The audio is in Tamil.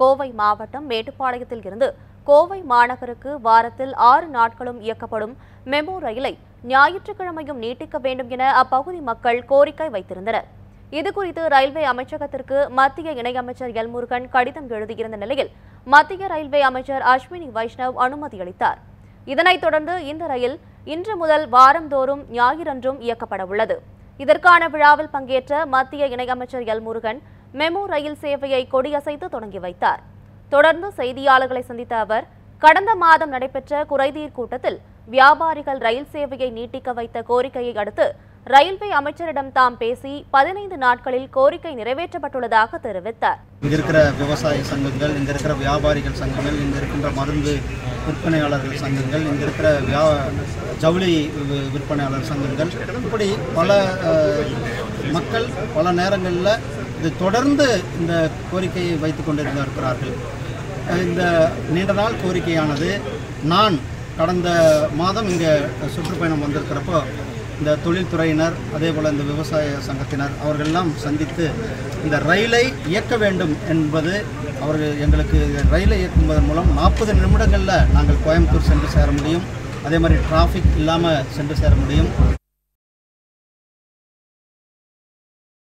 கோவை மாவட்டம் மேட்டுப்பாளையத்தில் இருந்து கோவை மாநகருக்கு வாரத்தில் ஆறு நாட்களும் இயக்கப்படும் மெமோ ரயிலை ஞாயிற்றுக்கிழமையும் நீட்டிக்க வேண்டும் என அப்பகுதி மக்கள் கோரிக்கை வைத்திருந்தனர். இதுகுறித்து ரயில்வே அமைச்சகத்திற்கு மத்திய இணையமைச்சர் எல் முருகன் கடிதம் எழுதியிருந்த நிலையில் மத்திய ரயில்வே அமைச்சர் அஸ்வினி வைஷ்ணவ் அனுமதி அளித்தார். இதனைத் தொடர்ந்து இந்த ரயில் இன்று முதல் வாரந்தோறும் ஞாயிறன்றும் இயக்கப்பட உள்ளது இதற்கான விழாவில் பங்கேற்ற மத்திய இணையமைச்சர் எல் முருகன் மெமு ரயில் சேவையை கொடியசைத்து தொடங்கி வைத்தார். தொடர்ந்து செய்தியாளர்களை சந்தித்த அவர் கடந்த மாதம் நடைபெற்ற குறைதீர் கூட்டத்தில் வியாபாரிகள் ரயில் சேவையை நீட்டிக்க வைத்த கோரிக்கையை அடுத்து ரயில்வே அமைச்சரிடம் தாம் பேசி பதினைந்து நாட்களில் கோரிக்கை நிறைவேற்றப்பட்டுள்ளதாக தெரிவித்தார். இங்கே இருக்கிற விவசாய சங்கங்கள் இங்கே இருக்கிற வியாபாரிகள் சங்கங்கள் இங்கே இருக்கின்ற மருந்து விற்பனையாளர்கள் சங்கங்கள் இங்கே இருக்கிற வியா ஜவுளி விற்பனையாளர் சங்கங்கள் இப்படி பல மக்கள் பல நேரங்களில் இது தொடர்ந்து இந்த கோரிக்கையை வைத்து கொண்டிருந்து இருக்கிறார்கள். இந்த நீண்ட நாள் கோரிக்கையானது நான் கடந்த மாதம் இங்கே சுற்றுப்பயணம் வந்திருக்கிறப்போ இந்த தொழில்துறையினர் அதே போல் இந்த விவசாய சங்கத்தினர் அவர்களெல்லாம் சந்தித்து இந்த ரயிலை இயக்க வேண்டும் என்பது அவர்கள் எங்களுக்கு ரயிலை இயக்குவதன் மூலம் நாற்பது நிமிடங்களில் நாங்கள் கோயம்புத்தூர் சென்று சேர முடியும். அதே மாதிரி டிராஃபிக் இல்லாமல் சென்று சேர முடியும்.